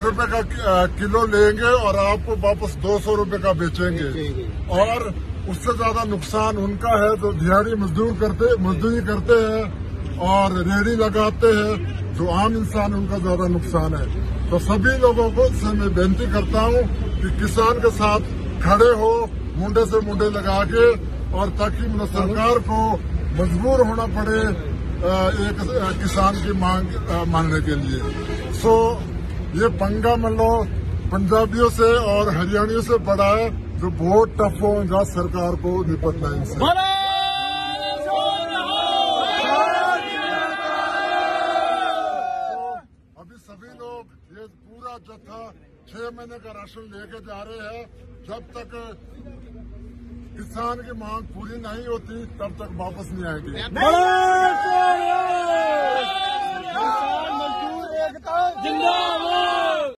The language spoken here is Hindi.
रुपए का किलो लेंगे और आपको वापस दो सौ रुपये का बेचेंगे। और उससे ज़्यादा नुकसान उनका है जो दिहाड़ी मजदूर करते मजदूरी करते हैं और रेहड़ी लगाते हैं जो आम इंसान उनका ज़्यादा नुकसान है। तो सभी लोगों को से मैं बेनती करता हूँ कि किसान के साथ खड़े हो मुंडे से मुंडे लगा के और ताकि मतलब सरकार को मजबूर होना पड़े एक किसान की मांग मानने के लिए। सो ये पंगा मान लो पंजाबियों से और हरियाणियों से बड़ा है जो बहुत टफ होगा सरकार को निपटना इनसे। तो अभी सभी लोग ये पूरा जत्था छह महीने का राशन लेके जा रहे हैं। जब तक किसान की मांग पूरी नहीं होती तब तक वापस नहीं आएगी। किसान मजदूर एकता जिंदाबाद।